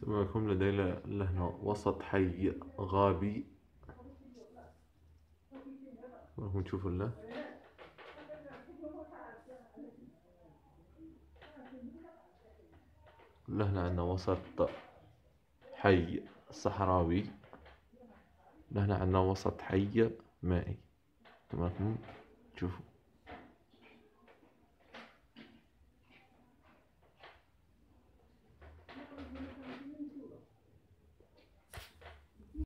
سمعكم لدينا لهنا وسط حي غابي. راكم تشوفوا له لهنا عندنا وسط حي صحراوي. لهنا عندنا وسط حي مائي. كما راكم تشوفوا.